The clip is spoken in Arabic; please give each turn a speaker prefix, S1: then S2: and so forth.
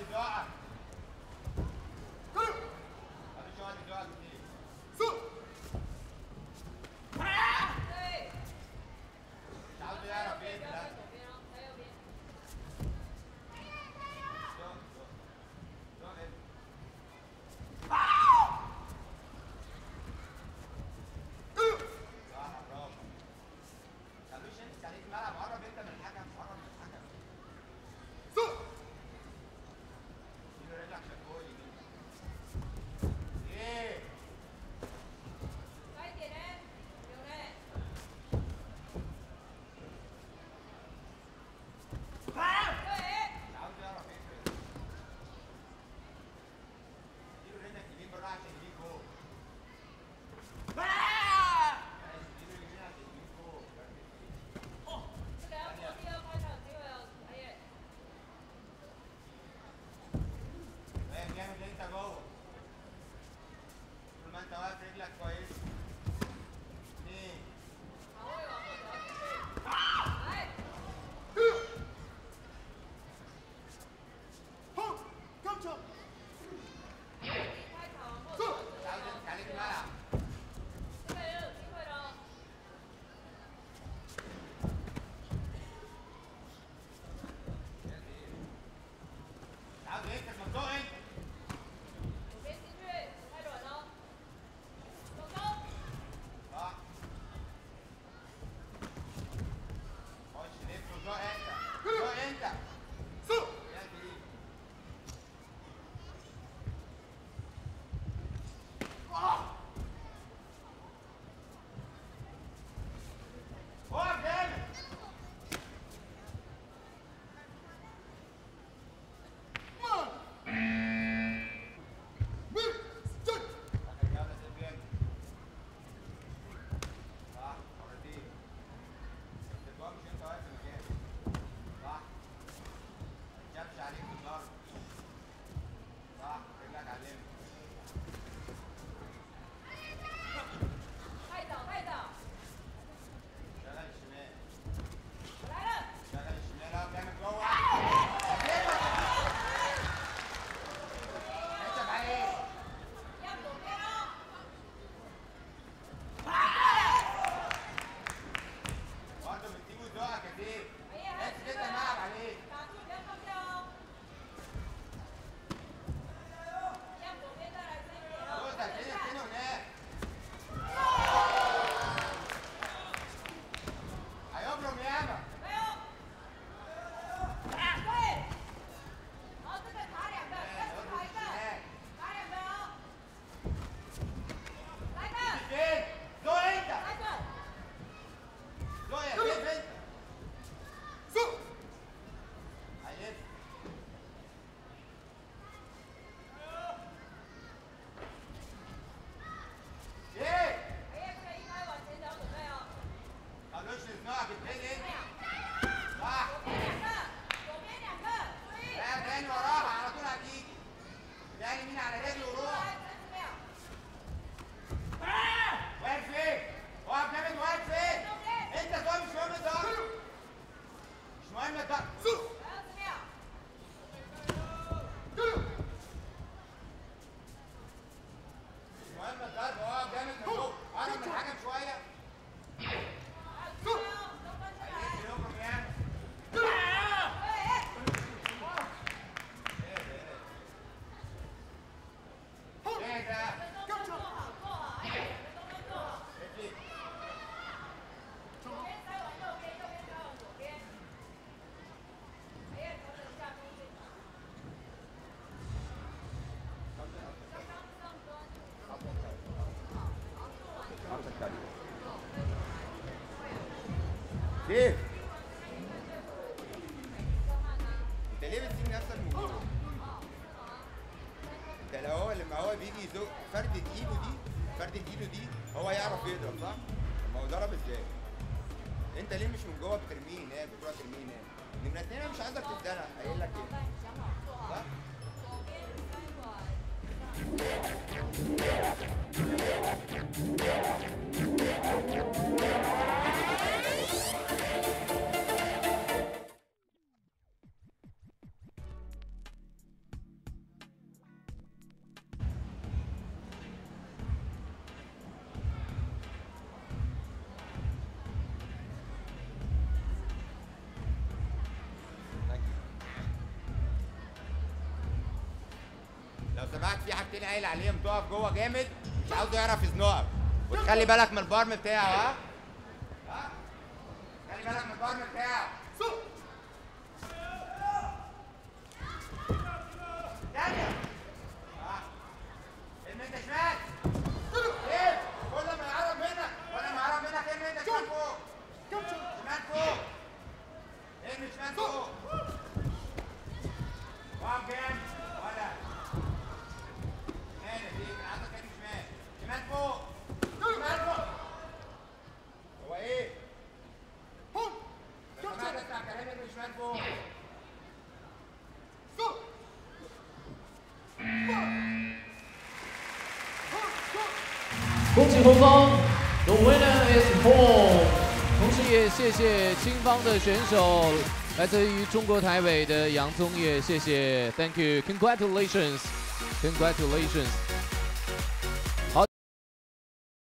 S1: Ada jogada. Ada jogada. Olha. ليه؟ انت ليه بتسيب نفسك جوه؟ ده لو هو لما هو بيجي يزق فردة ايده دي فردة ايده دي هو يعرف يضرب صح؟ ما هو ضرب إزاي؟ انت ليه مش من جوه بترميه هناك بتروح ترميه هناك؟ نمرة اتنين أنا مش عايزك تتدلع قايل لك إيه؟ صح؟ Yeah. سمعت في حاجتين قايل عليهم تقف جوه جامد مش عاوزه يعرف يزنقك وتخلي بالك من البارم بتاعه ها؟ ها؟ خلي بالك من البارم بتاعه. ثانية المنتج
S2: 恭喜红方，The winner is Paul。同时也谢谢青方的选手，来自于中国台北的杨宗业，谢谢，Thank you，Congratulations，Congratulations。